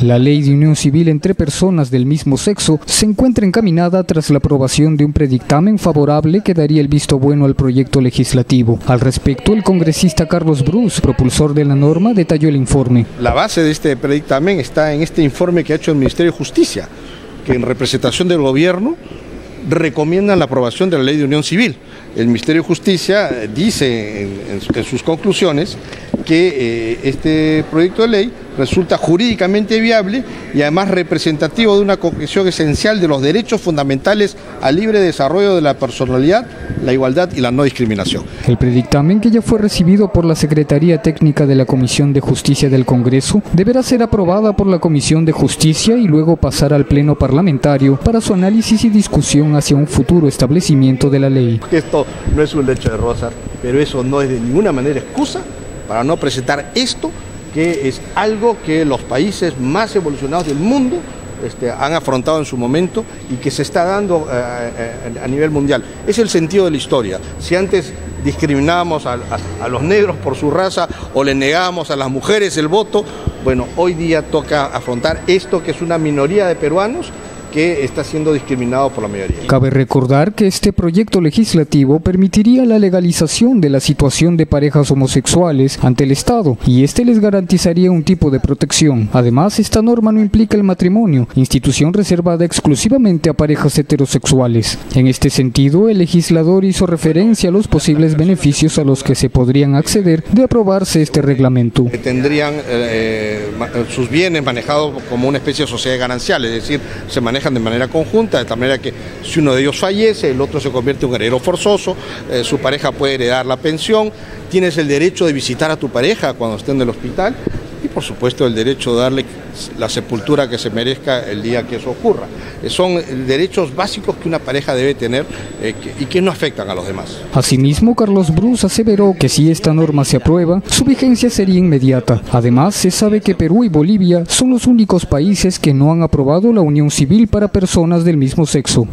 La ley de unión civil entre personas del mismo sexo se encuentra encaminada tras la aprobación de un predictamen favorable que daría el visto bueno al proyecto legislativo. Al respecto, el congresista Carlos Bruce, propulsor de la norma, detalló el informe. La base de este predictamen está en este informe que ha hecho el Ministerio de Justicia, que en representación del gobierno recomienda la aprobación de la ley de unión civil. El Ministerio de Justicia dice en, sus conclusiones que eh, este proyecto de ley resulta jurídicamente viable y además representativo de una concreción esencial de los derechos fundamentales al libre desarrollo de la personalidad, la igualdad y la no discriminación. El predictamen que ya fue recibido por la Secretaría Técnica de la Comisión de Justicia del Congreso deberá ser aprobada por la Comisión de Justicia y luego pasar al Pleno Parlamentario para su análisis y discusión hacia un futuro establecimiento de la ley. Esto no es un lecho de rosas, pero eso no es de ninguna manera excusa para no presentar esto que es algo que los países más evolucionados del mundo este, han afrontado en su momento y que se está dando eh, eh, a nivel mundial. Es el sentido de la historia. Si antes discriminábamos a, los negros por su raza o le negábamos a las mujeres el voto, bueno, hoy día toca afrontar esto que es una minoría de peruanos que está siendo discriminado por la mayoría. Cabe recordar que este proyecto legislativo permitiría la legalización de la situación de parejas homosexuales ante el Estado y este les garantizaría un tipo de protección. Además, esta norma no implica el matrimonio, institución reservada exclusivamente a parejas heterosexuales. En este sentido, el legislador hizo referencia a los posibles beneficios a los que se podrían acceder de aprobarse este reglamento. Tendrían eh, eh, sus bienes manejados como una especie de sociedad ganancial, es decir, se maneja de manera conjunta, de tal manera que si uno de ellos fallece, el otro se convierte en un heredero forzoso, eh, su pareja puede heredar la pensión, tienes el derecho de visitar a tu pareja cuando esté en el hospital por supuesto el derecho de darle la sepultura que se merezca el día que eso ocurra. Eh, son derechos básicos que una pareja debe tener eh, y que no afectan a los demás. Asimismo, Carlos Bruce aseveró que si esta norma se aprueba, su vigencia sería inmediata. Además, se sabe que Perú y Bolivia son los únicos países que no han aprobado la unión civil para personas del mismo sexo.